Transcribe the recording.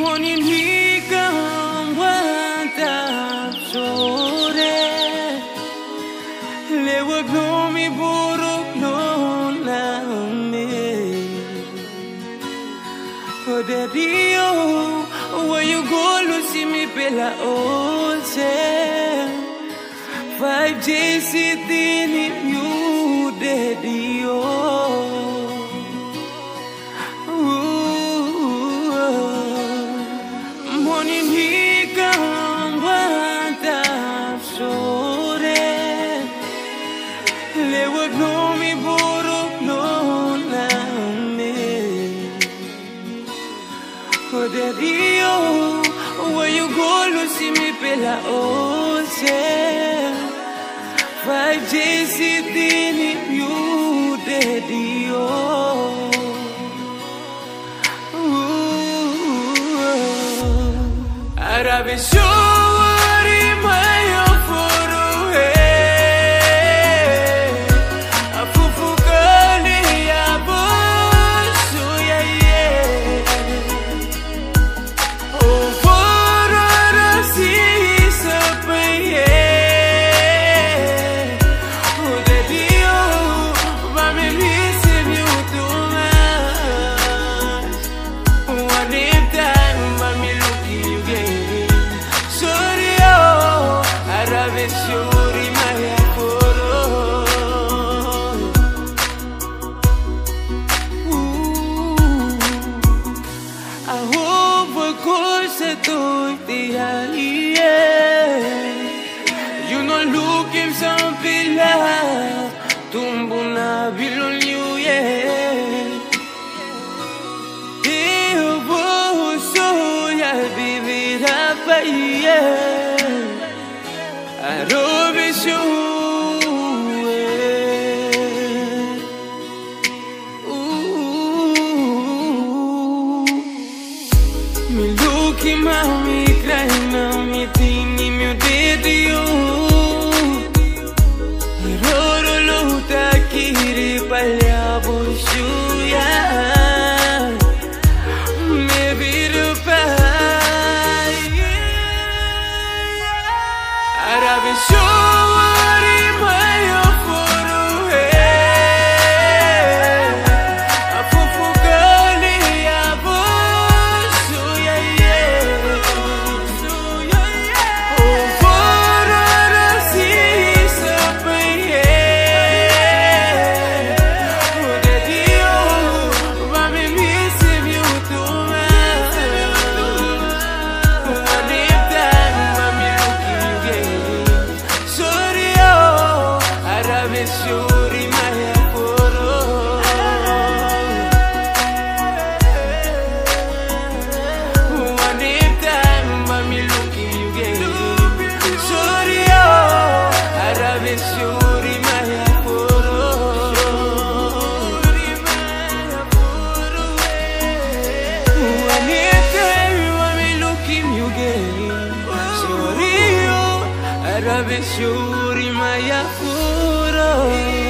Glona me. Oh oh Where you go see me pela ose Five days sitting in you Le wo glomi buru glona me. Oh daddy oh Where you go to see me pela oh, ose Five days sitting in you daddy oh Arabe shuri I we're closer to the You know, looking something like Tumbo na bilon you, yeah. Eu vou sonhar viver Milioki mami kraj nam não me ni meu u oh Arabe shuri maya poro